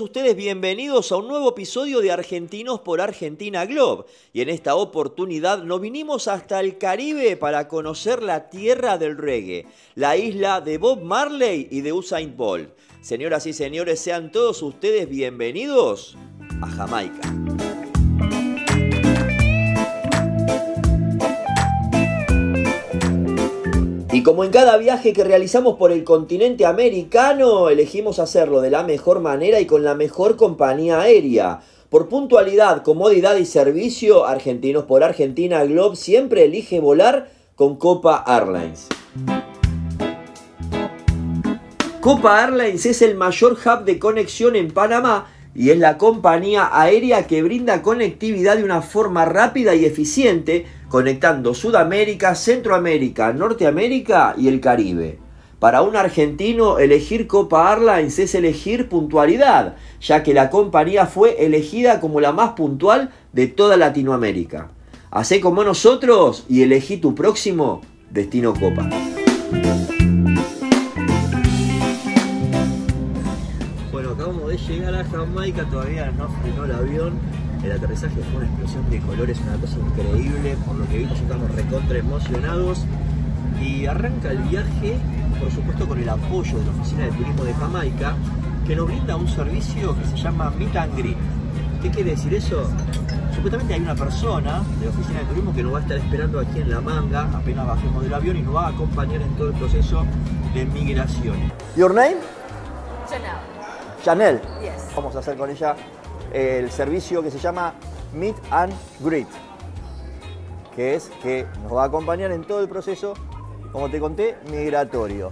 ustedes bienvenidos a un nuevo episodio de Argentinos por Argentina Globe. Y en esta oportunidad nos vinimos hasta el Caribe para conocer la tierra del reggae, la isla de Bob Marley y de Usain Bolt. Señoras y señores, sean todos ustedes bienvenidos a Jamaica. Y como en cada viaje que realizamos por el continente americano, elegimos hacerlo de la mejor manera y con la mejor compañía aérea. Por puntualidad, comodidad y servicio, Argentinos por Argentina Globe siempre elige volar con Copa Airlines. Copa Airlines es el mayor hub de conexión en Panamá y es la compañía aérea que brinda conectividad de una forma rápida y eficiente, conectando Sudamérica, Centroamérica, Norteamérica y el Caribe. Para un argentino, elegir Copa Airlines es elegir puntualidad, ya que la compañía fue elegida como la más puntual de toda Latinoamérica. Hacé como nosotros y elegí tu próximo destino Copa. Llegar a Jamaica, todavía no frenó el avión. El aterrizaje fue una explosión de colores, una cosa increíble. Por lo que vimos, estamos recontra emocionados. Y arranca el viaje, por supuesto, con el apoyo de la Oficina de Turismo de Jamaica, que nos brinda un servicio que se llama Meet and Greet. ¿Qué quiere decir eso? Supuestamente hay una persona de la Oficina de Turismo que nos va a estar esperando aquí en La Manga, apenas bajemos del avión, y nos va a acompañar en todo el proceso de migración. Your name? Chanel. Chanel. Vamos a hacer con ella el servicio que se llama Meet and Greet, que es que nos va a acompañar en todo el proceso, como te conté, migratorio.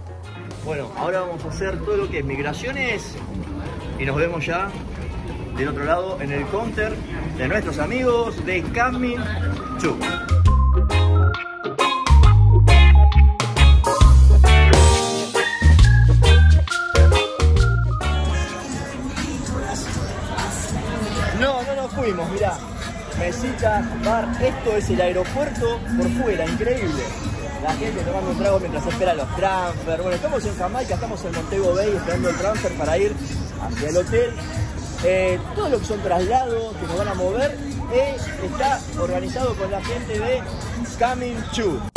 Bueno, ahora vamos a hacer todo lo que es migraciones y nos vemos ya del otro lado en el counter de nuestros amigos de Coming 2. Esto es el aeropuerto por fuera, increíble. La gente tomando un trago mientras espera los transfer. Bueno, estamos en Jamaica, estamos en Montego Bay esperando el transfer para ir hacia el hotel. Eh, todo lo que son traslados que nos van a mover eh, está organizado con la gente de Coming to.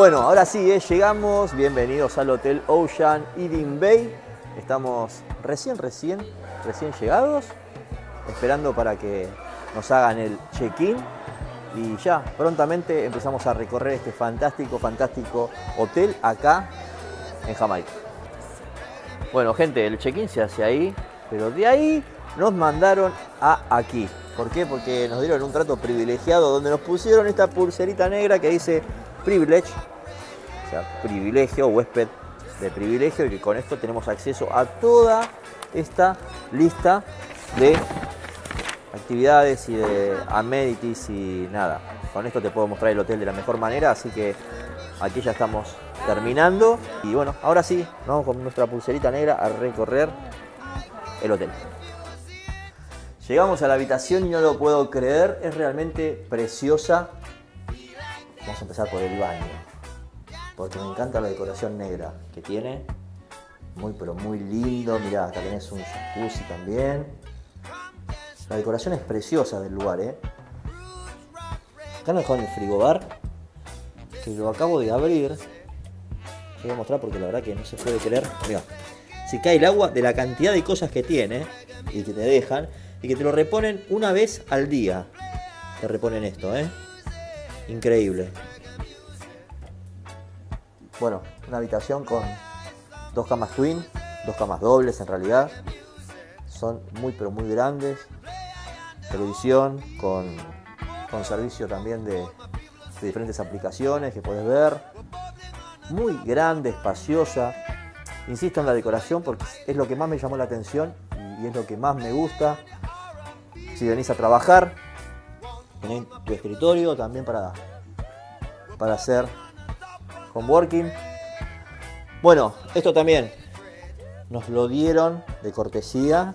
Bueno, ahora sí, eh, llegamos. Bienvenidos al Hotel Ocean Eden Bay. Estamos recién, recién, recién llegados, esperando para que nos hagan el check-in. Y ya, prontamente empezamos a recorrer este fantástico, fantástico hotel acá en Jamaica. Bueno, gente, el check-in se hace ahí, pero de ahí nos mandaron a aquí. ¿Por qué? Porque nos dieron un trato privilegiado donde nos pusieron esta pulserita negra que dice privilege, privilegio, huésped de privilegio, y que con esto tenemos acceso a toda esta lista de actividades y de amenities y nada. Con esto te puedo mostrar el hotel de la mejor manera, así que aquí ya estamos terminando. Y bueno, ahora sí, vamos con nuestra pulserita negra a recorrer el hotel. Llegamos a la habitación y no lo puedo creer, es realmente preciosa. Vamos a empezar por el baño, porque me encanta la decoración negra que tiene. Muy pero muy lindo, mirá, acá tenés un jacuzzi también. La decoración es preciosa del lugar, ¿eh? Acá nos dejaron el frigobar, que lo acabo de abrir. Voy a mostrar porque la verdad que no se puede creer. Mirá, se cae el agua de la cantidad de cosas que tiene y que te dejan y que te lo reponen una vez al día. Te reponen esto, ¿eh? Increíble. Bueno, una habitación con dos camas twin, dos camas dobles en realidad. Son muy pero muy grandes. Televisión con, con servicio también de, diferentes aplicaciones que puedes ver. Muy grande, espaciosa. Insisto en la decoración porque es lo que más me llamó la atención y es lo que más me gusta. Si venís a trabajar, tenés tu escritorio también para, para hacer homeworking. Bueno, esto también nos lo dieron de cortesía.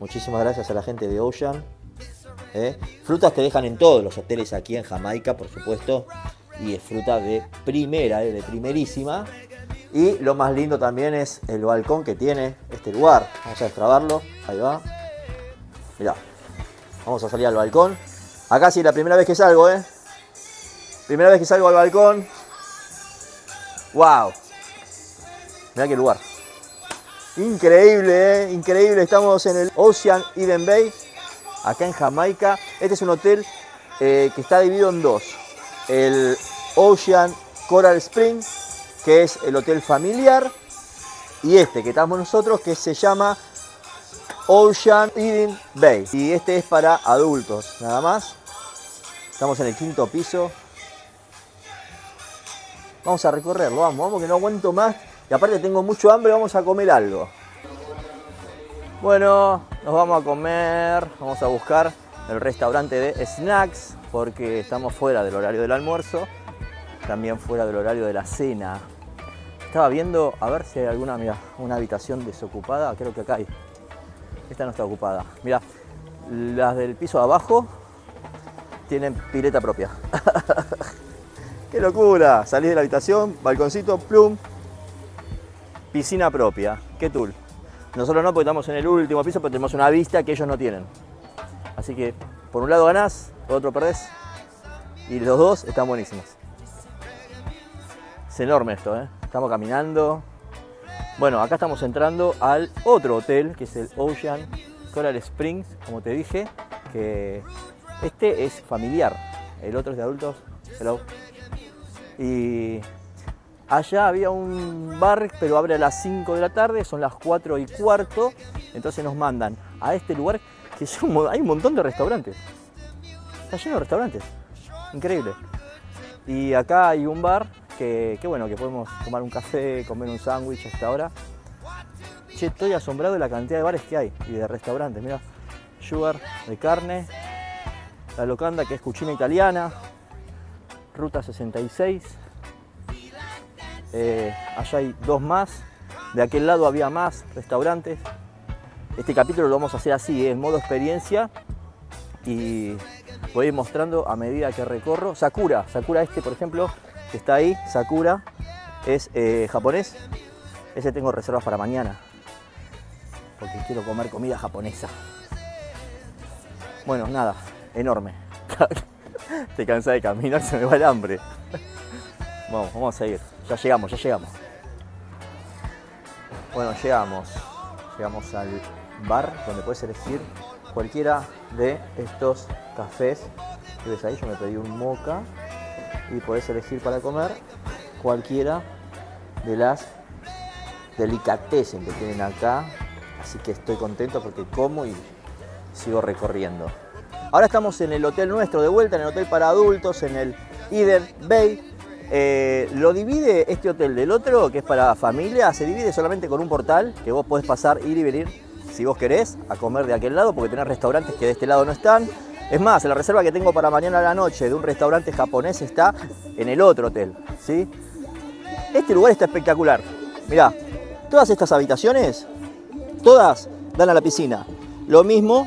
Muchísimas gracias a la gente de Ocean. ¿eh? Frutas te dejan en todos los hoteles aquí en Jamaica, por supuesto. Y es fruta de primera, ¿eh? de primerísima. Y lo más lindo también es el balcón que tiene este lugar. Vamos a destrabarlo. Ahí va. Mirá. Vamos a salir al balcón. Acá sí, la primera vez que salgo, ¿eh? Primera vez que salgo al balcón. ¡Wow! Mirá qué lugar. Increíble, ¿eh? Increíble. Estamos en el Ocean Eden Bay, acá en Jamaica. Este es un hotel eh, que está dividido en dos. El Ocean Coral Spring, que es el hotel familiar. Y este que estamos nosotros, que se llama Ocean Eden Bay. Y este es para adultos, nada más. Estamos en el quinto piso. Vamos a recorrerlo, vamos, vamos que no aguanto más. Y aparte tengo mucho hambre, vamos a comer algo. Bueno, nos vamos a comer, vamos a buscar el restaurante de snacks, porque estamos fuera del horario del almuerzo, también fuera del horario de la cena. Estaba viendo a ver si hay alguna, mira, una habitación desocupada, creo que acá hay. Esta no está ocupada. Mira, las del piso de abajo tienen pileta propia. ¡Qué locura! Salís de la habitación, balconcito, plum, piscina propia. ¡Qué tool! Nosotros no, porque estamos en el último piso, pero tenemos una vista que ellos no tienen. Así que, por un lado ganás, por otro perdés. Y los dos están buenísimos. Es enorme esto, ¿eh? Estamos caminando. Bueno, acá estamos entrando al otro hotel, que es el Ocean Coral Springs, como te dije, que este es familiar. El otro es de adultos. Hello. Y allá había un bar, pero abre a las 5 de la tarde, son las 4 y cuarto. Entonces nos mandan a este lugar que hay un montón de restaurantes. Está lleno de restaurantes. Increíble. Y acá hay un bar que, que bueno, que podemos tomar un café, comer un sándwich hasta ahora. Che, estoy asombrado de la cantidad de bares que hay y de restaurantes. Mira, Sugar de carne, la locanda que es cucina italiana, ruta 66. Eh, allá hay dos más. De aquel lado había más restaurantes. Este capítulo lo vamos a hacer así, en modo experiencia. Y voy a ir mostrando a medida que recorro. Sakura, Sakura este por ejemplo, que está ahí, Sakura, es eh, japonés. Ese tengo reservas para mañana. Porque quiero comer comida japonesa. Bueno, nada, enorme. Te cansas de caminar, se me va el hambre. Vamos, vamos a seguir. Ya llegamos, ya llegamos. Bueno, llegamos. Llegamos al bar donde puedes elegir cualquiera de estos cafés que ves ahí. Yo me pedí un moca y puedes elegir para comer cualquiera de las delicatessen que tienen acá. Así que estoy contento porque como y sigo recorriendo. Ahora estamos en el hotel nuestro de vuelta, en el hotel para adultos, en el Eden Bay. Eh, lo divide este hotel del otro, que es para familia, se divide solamente con un portal que vos podés pasar, ir y venir, si vos querés, a comer de aquel lado, porque tenés restaurantes que de este lado no están. Es más, la reserva que tengo para mañana a la noche de un restaurante japonés está en el otro hotel. ¿sí? Este lugar está espectacular. Mirá, todas estas habitaciones, todas dan a la piscina. Lo mismo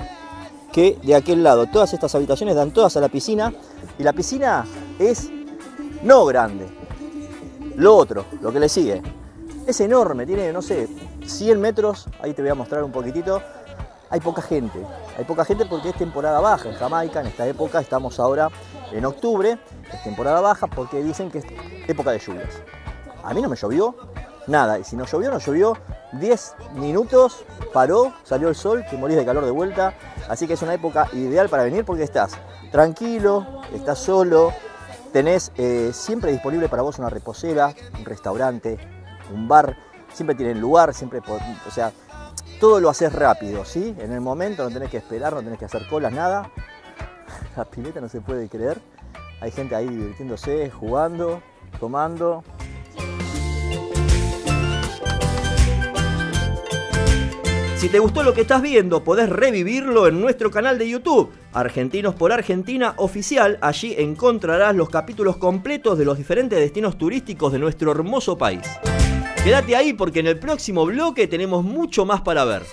que de aquel lado. Todas estas habitaciones dan todas a la piscina y la piscina es no grande. Lo otro, lo que le sigue, es enorme, tiene, no sé, 100 metros, ahí te voy a mostrar un poquitito. Hay poca gente, hay poca gente porque es temporada baja en Jamaica, en esta época estamos ahora en octubre, es temporada baja porque dicen que es época de lluvias. A mí no me llovió nada, y si no llovió, no llovió 10 minutos, paró, salió el sol, te morís de calor de vuelta, Así que es una época ideal para venir porque estás tranquilo, estás solo, tenés eh, siempre disponible para vos una reposera, un restaurante, un bar, siempre tienen lugar, siempre, o sea, todo lo haces rápido, ¿sí? En el momento no tenés que esperar, no tenés que hacer colas, nada. La pileta no se puede creer. Hay gente ahí divirtiéndose, jugando, tomando. Si te gustó lo que estás viendo, podés revivirlo en nuestro canal de YouTube, Argentinos por Argentina Oficial. Allí encontrarás los capítulos completos de los diferentes destinos turísticos de nuestro hermoso país. Quédate ahí porque en el próximo bloque tenemos mucho más para ver.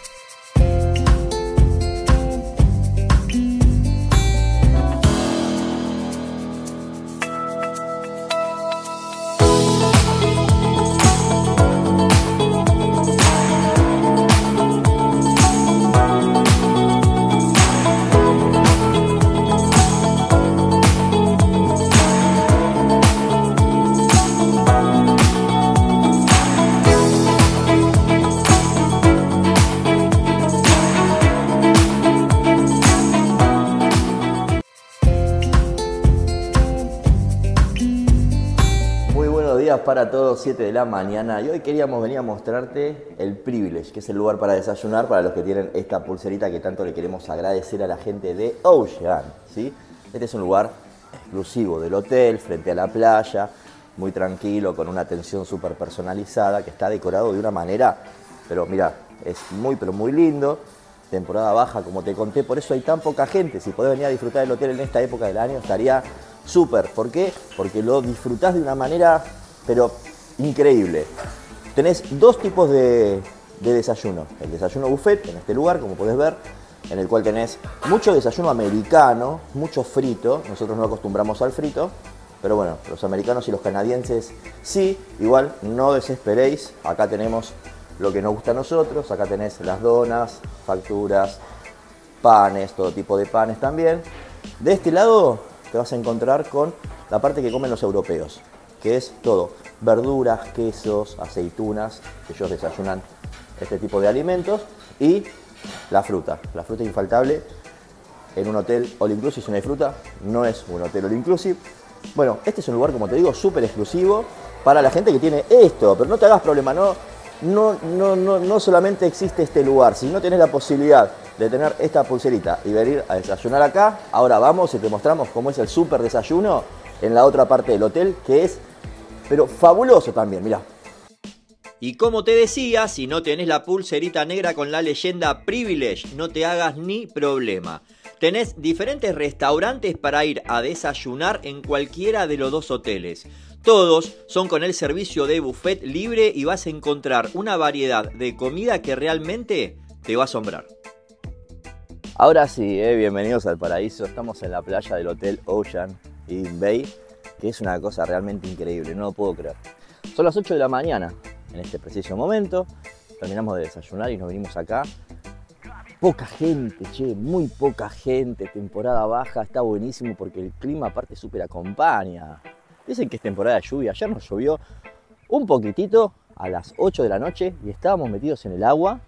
Para todos, 7 de la mañana. Y hoy queríamos venir a mostrarte el Privilege, que es el lugar para desayunar para los que tienen esta pulserita que tanto le queremos agradecer a la gente de Ocean. ¿sí? Este es un lugar exclusivo del hotel, frente a la playa, muy tranquilo, con una atención súper personalizada, que está decorado de una manera, pero mira, es muy, pero muy lindo. Temporada baja, como te conté, por eso hay tan poca gente. Si podés venir a disfrutar del hotel en esta época del año, estaría súper. ¿Por qué? Porque lo disfrutás de una manera, pero increíble. Tenés dos tipos de, de desayuno. El desayuno buffet, en este lugar, como podés ver, en el cual tenés mucho desayuno americano, mucho frito. Nosotros no acostumbramos al frito, pero bueno, los americanos y los canadienses sí. Igual, no desesperéis. Acá tenemos lo que nos gusta a nosotros. Acá tenés las donas, facturas, panes, todo tipo de panes también. De este lado te vas a encontrar con la parte que comen los europeos, que es todo, verduras, quesos, aceitunas, ellos desayunan este tipo de alimentos y la fruta, la fruta infaltable en un hotel all inclusive, si no hay fruta, no es un hotel all inclusive. Bueno, este es un lugar, como te digo, súper exclusivo para la gente que tiene esto, pero no te hagas problema, no, no, no, no, no solamente existe este lugar, si no tenés la posibilidad de tener esta pulserita y venir a desayunar acá, ahora vamos y te mostramos cómo es el súper desayuno en la otra parte del hotel, que es, pero fabuloso también, mirá. Y como te decía, si no tenés la pulserita negra con la leyenda Privilege, no te hagas ni problema. Tenés diferentes restaurantes para ir a desayunar en cualquiera de los dos hoteles. Todos son con el servicio de buffet libre y vas a encontrar una variedad de comida que realmente te va a asombrar. Ahora sí, eh, bienvenidos al paraíso. Estamos en la playa del Hotel Ocean in Bay, que es una cosa realmente increíble, no lo puedo creer. Son las 8 de la mañana en este preciso momento. Terminamos de desayunar y nos venimos acá. Poca gente, che, muy poca gente. Temporada baja, está buenísimo porque el clima aparte súper acompaña. Dicen que es temporada de lluvia. Ayer nos llovió un poquitito a las 8 de la noche y estábamos metidos en el agua.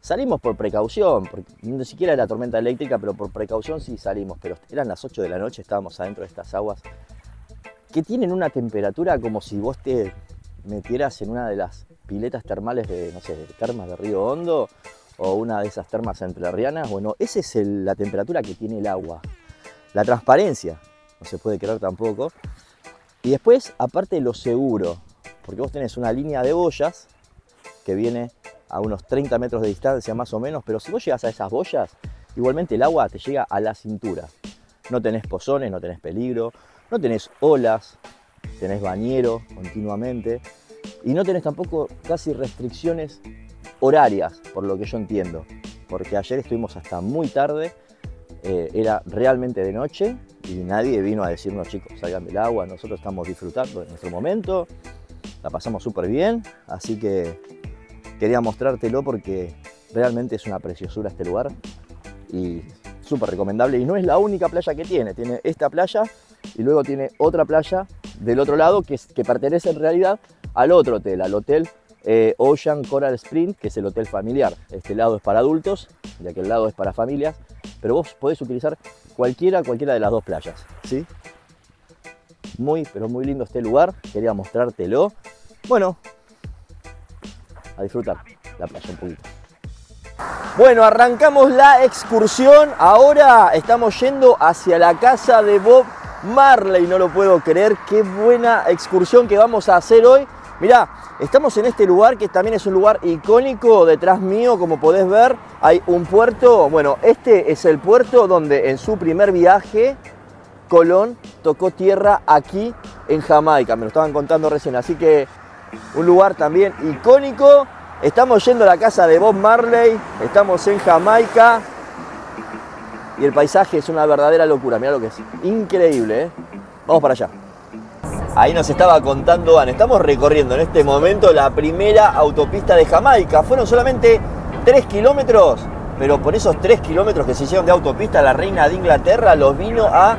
Salimos por precaución, porque ni siquiera era tormenta eléctrica, pero por precaución sí salimos. Pero eran las 8 de la noche, estábamos adentro de estas aguas que tienen una temperatura como si vos te metieras en una de las piletas termales de, no sé, de termas de Río Hondo o una de esas termas entrerrianas. Bueno, esa es la temperatura que tiene el agua. La transparencia, no se puede creer tampoco. Y después, aparte lo seguro, porque vos tenés una línea de boyas que viene a unos 30 metros de distancia más o menos, pero si vos llegas a esas boyas, igualmente el agua te llega a la cintura. No tenés pozones, no tenés peligro, no tenés olas, tenés bañero continuamente y no tenés tampoco casi restricciones horarias, por lo que yo entiendo, porque ayer estuvimos hasta muy tarde, eh, era realmente de noche y nadie vino a decirnos chicos, salgan del agua, nosotros estamos disfrutando de nuestro momento, la pasamos súper bien, así que quería mostrártelo porque realmente es una preciosura este lugar y súper recomendable y no es la única playa que tiene, tiene esta playa y luego tiene otra playa del otro lado que, pertenece en realidad al otro hotel, al hotel eh, Ocean Coral Spring, que es el hotel familiar. Este lado es para adultos y aquel lado es para familias, pero vos podés utilizar cualquiera, cualquiera de las dos playas, ¿sí? Muy, pero muy lindo este lugar, quería mostrártelo. Bueno, a disfrutar la playa un poquito. Bueno, arrancamos la excursión. Ahora estamos yendo hacia la casa de Bob Marley. No lo puedo creer. Qué buena excursión que vamos a hacer hoy. Mirá, estamos en este lugar que también es un lugar icónico. Detrás mío, como podés ver, hay un puerto. Bueno, este es el puerto donde en su primer viaje Colón tocó tierra aquí en Jamaica. Me lo estaban contando recién. Así que un lugar también icónico. Estamos yendo a la casa de Bob Marley. Estamos en Jamaica. Y el paisaje es una verdadera locura. Mirá lo que es. Increíble, ¿eh? Vamos para allá. Ahí nos estaba contando Ana, estamos recorriendo en este momento la primera autopista de Jamaica. Fueron solamente 3 kilómetros, pero por esos 3 kilómetros que se hicieron de autopista, la reina de Inglaterra los vino a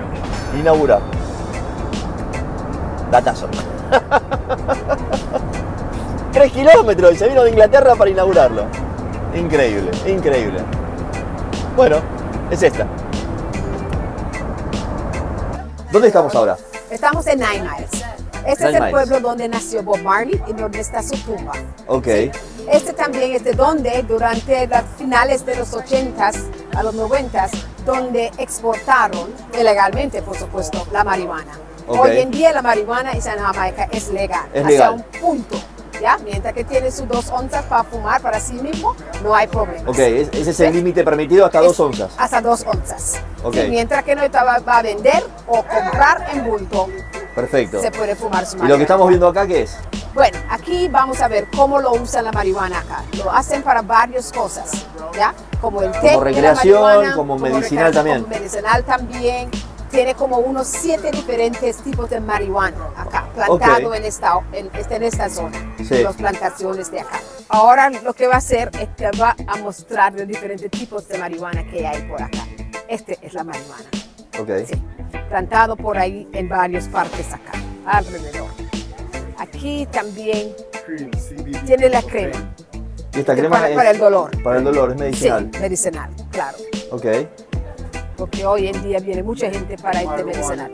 inaugurar. Datazo. 3 kilómetros y se vino de Inglaterra para inaugurarlo. Increíble, increíble. Bueno, es esta. ¿Dónde estamos ahora? Estamos en Nine Miles. Este Nine es el Miles. pueblo donde nació Bob Marley y donde está su tumba. Ok. Este también es de donde, durante las finales de los 80s a los 90s, donde exportaron, ilegalmente por supuesto, la marihuana. Hoy en día la marihuana en Jamaica es legal, Es legal. un punto. ¿Ya? Mientras que tiene sus dos onzas para fumar para sí mismo, no hay problema. Ok, es- ese es el límite permitido hasta dos onzas. Hasta dos onzas. Ok. Sí, mientras que no va va a vender o comprar en bulto, Perfecto. se puede fumar Y su lo que marihuana. estamos viendo acá, ¿qué es? Bueno, aquí vamos a ver cómo lo usan la marihuana acá. Lo hacen para varias cosas, ¿ya? Como el té Como de la recreación, marihuana, como medicinal también. Como medicinal también. Tiene como unos siete diferentes tipos de marihuana acá, plantado Ok. en, esta, en, este- en esta zona, Sí. las plantaciones de acá. Ahora lo que va a hacer es que va a mostrar los diferentes tipos de marihuana que hay por acá. Este es la marihuana. Ok. Sí, plantado por ahí en varias partes acá, alrededor. Aquí también tiene la crema Y esta crema para, es para el dolor. para el dolor, es medicinal. Sí, medicinal, claro. Ok. Porque hoy en día viene mucha gente para este medicinal.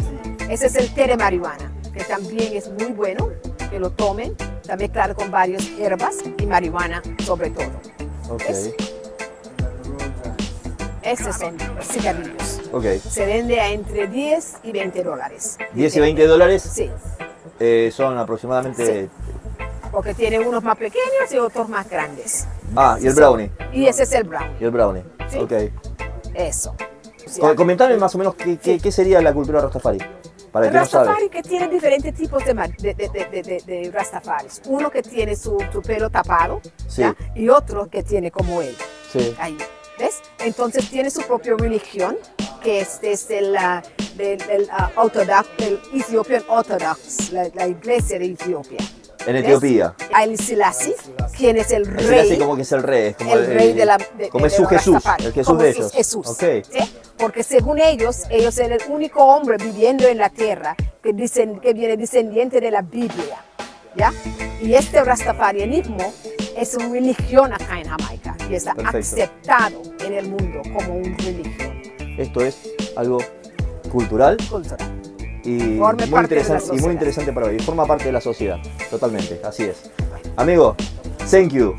Ese es el té de marihuana, que también es muy bueno que lo tomen. Está mezclado con varias hierbas y marihuana sobre todo. Ok. ¿Ves? Estos son los cigarrillos. Ok. Se vende a entre 10 y 20 dólares. 10 y 20 dólares Sí, eh, son aproximadamente. porque tiene unos más pequeños y otros más grandes. Ah, y el brownie. Y ese es el brownie. Y el brownie. Sí. Ok. Eso. Co- Comentame más o menos qué, qué- qué sería la cultura Rastafari. Para el el que no. Rastafari que tiene diferentes tipos de, de, de, de, Rastafaris. Uno que tiene su, su pelo tapado Sí. ¿ya? y otro que tiene como él. Sí. Ahí. ¿Ves? Entonces tiene su propia religión, que es desde la, del, del, ah, Orthodox, del Ethiopian Orthodox, la, la iglesia de Etiopía. En. Etiopía. Hay Selassie, quien es el rey. así como que es el rey. Es como el rey de la de- como de es su los Jesús. El Jesús como de ellos. Jesús, Ok. ¿sí? Porque según ellos, ellos eran el único hombre viviendo en la tierra que, dicen, que viene descendiente de la Biblia. ¿ya? Y este rastafarianismo es una religión acá en Jamaica y está Perfecto. aceptado en el mundo como una religión Esto es algo cultural cultural. Y Forme muy, interesante, y muy interesante para hoy. Y forma parte de la sociedad. Totalmente. Así es. Amigo, thank you.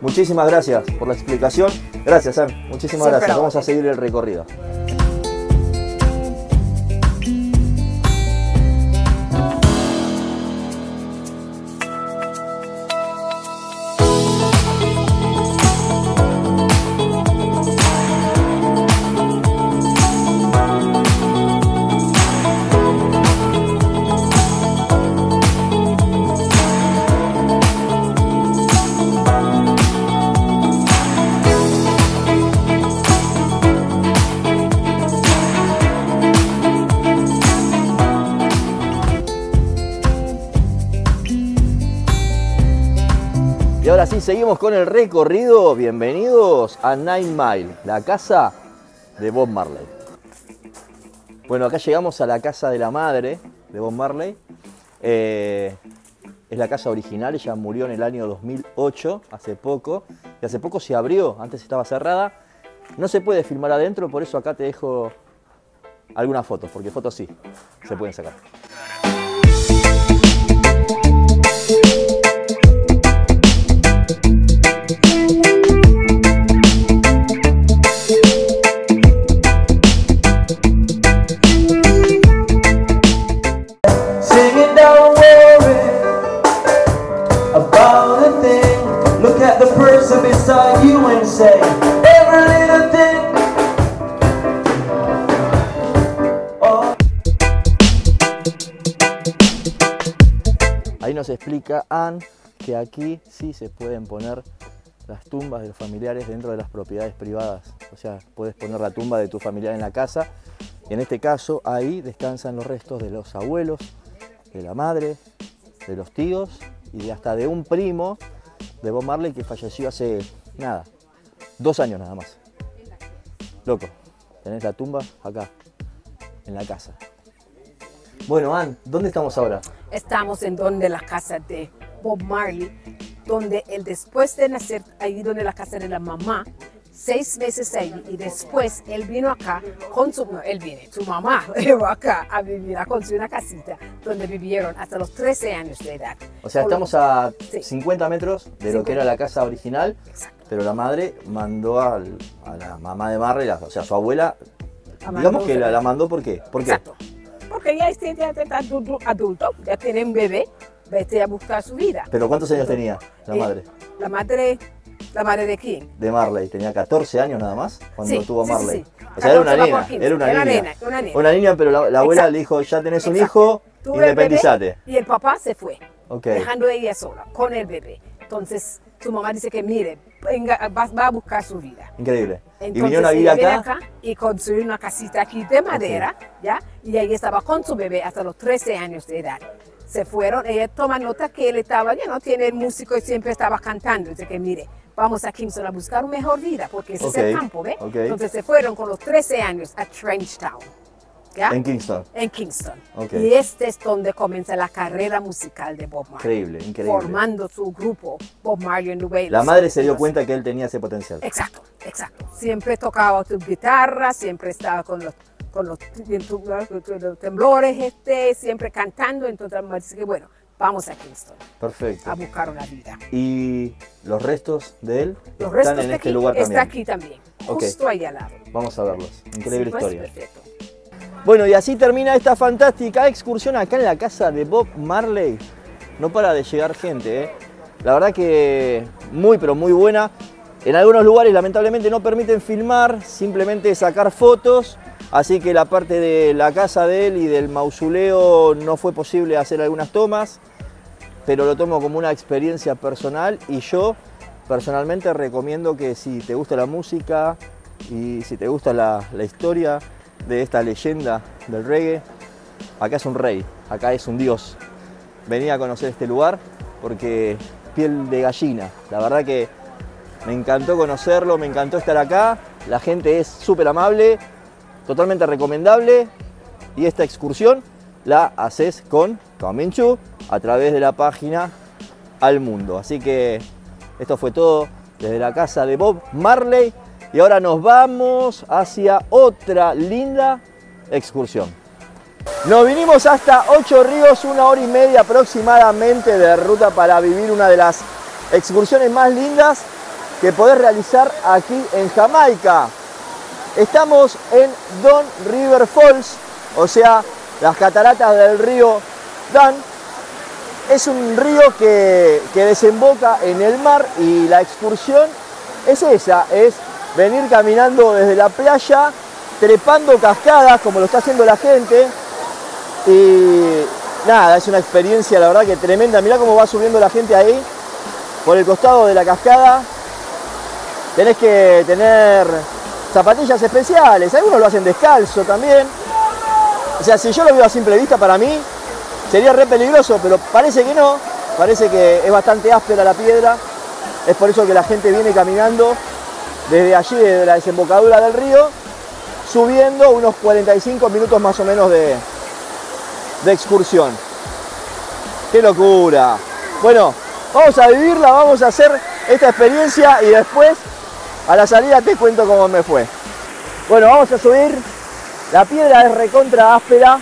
Muchísimas gracias por la explicación. Gracias, Sam. Muchísimas Siempre gracias. Vamos a seguir el recorrido. Seguimos con el recorrido. Bienvenidos a Nine Mile, la casa de Bob Marley. Bueno, acá llegamos a la casa de la madre de Bob Marley. Eh, es la casa original, ella murió en el año 2008, hace poco. Y hace poco se abrió, antes estaba cerrada. No se puede filmar adentro, por eso acá te dejo algunas fotos, porque fotos sí, se pueden sacar. Nos explica Ann que aquí sí se pueden poner las tumbas de los familiares dentro de las propiedades privadas. O sea, puedes poner la tumba de tu familiar en la casa. Y en este caso, ahí descansan los restos de los abuelos, de la madre, de los tíos y de hasta de un primo de Bob Marley que falleció hace nada, dos años nada más. Loco, tenés la tumba acá, en la casa. Bueno, Ann, ¿dónde estamos ahora? Estamos en donde la casa de Bob Marley, donde él después de nacer, ahí donde la casa de la mamá, seis meses ahí, y después él vino acá con su, no, él viene, su mamá lo llevó acá a vivir, a construir una casita donde vivieron hasta los 13 años de edad. O sea, estamos a Sí. 50 metros de lo que 50. era la casa original, Exacto. pero la madre mandó al- a la mamá de Marley, o sea, su abuela, La digamos que la, la mandó ¿por qué? ¿Por qué? Exacto. Porque ya este ya está adulto, ya tiene un bebé, vete a buscar su vida. Pero ¿cuántos años tenía la Eh, madre La madre, la madre de quién? de Marley? Tenía 14 años nada más cuando Sí, tuvo a sí, sí, Marley. sí. O sea, era una 14 va niña, por 15. era una Era niña. nena, una niña. Una niña, pero la, la abuela Exacto. le dijo, ya tenés un Exacto. hijo, Tuve el independizate. Y el papá se fue, Ok. dejando a ella sola, con el bebé. Entonces, su mamá dice que, mire, va, a buscar su vida. Increíble. y Entonces, vinieron a vivir ella acá. y construyó una casita aquí de madera, ¿ya? Y ahí estaba con su bebé hasta los 13 años de edad. Se fueron, ella toma nota que él estaba, ya no tiene el músico y siempre estaba cantando. Dice que, mire, vamos a Kingston a buscar una mejor vida, porque ese es el campo, ¿ve? Entonces se fueron con los 13 años a Trenchtown, ¿ya? En Kingston. en Kingston. Ok. Y este es donde comienza la carrera musical de Bob Marley. Increíble, increíble. Formando su grupo, Bob Marley and the Wailers. La madre se dio cuenta que él tenía ese potencial. Exacto, exacto. Siempre tocaba tu guitarra, siempre estaba con los, con los, los temblores, este, siempre cantando. Entonces dice que bueno, vamos a Kingston Perfecto. a buscar una vida. Y los restos de él Los están restos en de este aquí, lugar está también. aquí también, Ok. justo ahí al lado. Vamos a verlos. Increíble Sí, pues, historia. Perfecto. Bueno, y así termina esta fantástica excursión acá en la casa de Bob Marley. No para de llegar gente, ¿eh? La verdad que muy, pero muy buena. En algunos lugares lamentablemente no permiten filmar, simplemente sacar fotos. Así que la parte de la casa de él y del mausoleo no fue posible hacer algunas tomas. Pero lo tomo como una experiencia personal y yo personalmente recomiendo que si te gusta la música y si te gusta la, la historia de esta leyenda del reggae, acá es un rey, acá es un dios. Vení a conocer este lugar porque piel de gallina. La verdad que me encantó conocerlo, me encantó estar acá. La gente es súper amable, totalmente recomendable. Y esta excursión la haces con Cominchu a través de la página Al Mundo. Así que esto fue todo desde la casa de Bob Marley. Y ahora nos vamos hacia otra linda excursión. Nos vinimos hasta Ocho Ríos, una hora y media aproximadamente de ruta para vivir una de las excursiones más lindas que podés realizar aquí en Jamaica. Estamos en Don River Falls, o sea, las cataratas del río Dan. Es un río que, que desemboca en el mar y la excursión es esa, es venir caminando desde la playa, trepando cascadas como lo está haciendo la gente. Y nada, es una experiencia la verdad que tremenda. Mirá cómo va subiendo la gente ahí por el costado de la cascada. Tenés que tener zapatillas especiales, algunos lo hacen descalzo también. O sea, si yo lo veo a simple vista para mí, sería re peligroso, pero parece que no. Parece que es bastante áspera la piedra. Es por eso que la gente viene caminando desde allí, desde la desembocadura del río, subiendo unos 45 minutos más o menos de, de excursión. ¡Qué locura! Bueno, vamos a vivirla, vamos a hacer esta experiencia y después a la salida te cuento cómo me fue. Bueno, vamos a subir. La piedra es recontra áspera.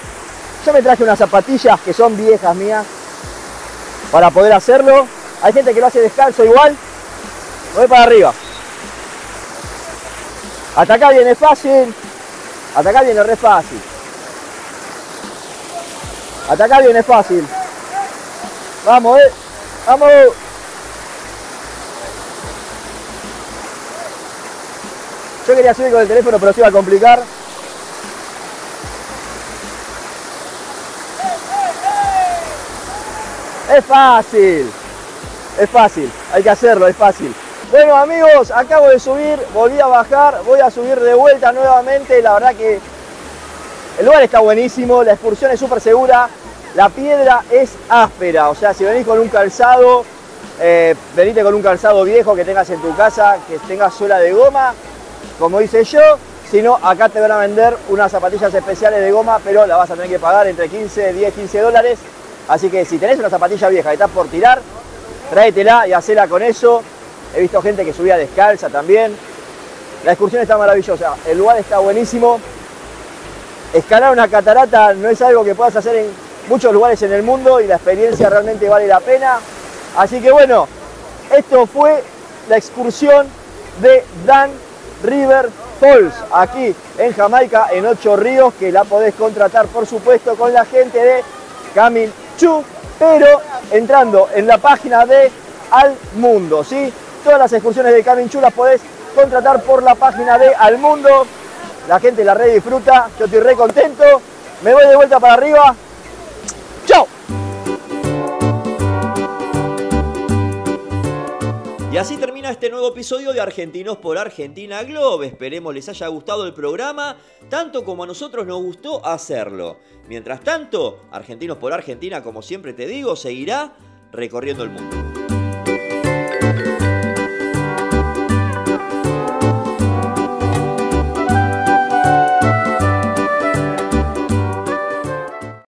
Yo me traje unas zapatillas que son viejas mías para poder hacerlo. Hay gente que lo hace descalzo igual. Voy para arriba. Hasta acá viene fácil. Hasta acá viene re fácil. Hasta acá viene fácil. Vamos, eh. Vamos. Yo quería subir con el teléfono, pero se iba a complicar. Es fácil. Es fácil. Hay que hacerlo, es fácil. Bueno amigos, acabo de subir, volví a bajar, voy a subir de vuelta nuevamente. La verdad que el lugar está buenísimo, la excursión es súper segura. La piedra es áspera, o sea, si venís con un calzado, eh, venite con un calzado viejo que tengas en tu casa, que tenga suela de goma, como hice yo. Si no, acá te van a vender unas zapatillas especiales de goma, pero la vas a tener que pagar entre 15, 10, 15 dólares. Así que si tenés una zapatilla vieja y estás por tirar, tráetela y hacela con eso. He visto gente que subía descalza también. La excursión está maravillosa, el lugar está buenísimo. Escalar una catarata no es algo que puedas hacer en muchos lugares en el mundo y la experiencia realmente vale la pena. Así que bueno, esto fue la excursión de Dan River Falls, aquí en Jamaica, en Ocho Ríos, que la podés contratar, por supuesto, con la gente de Camil Chu, pero entrando en la página de Al Mundo, ¿sí? Todas las excursiones de Camil Chu las podés contratar por la página de Al Mundo. La gente la re disfruta, yo estoy re contento. Me voy de vuelta para arriba. ¡Chao! Y así termina este nuevo episodio de Argentinos por Argentina Globe. Esperemos les haya gustado el programa, tanto como a nosotros nos gustó hacerlo. Mientras tanto, Argentinos por Argentina, como siempre te digo, seguirá recorriendo el mundo.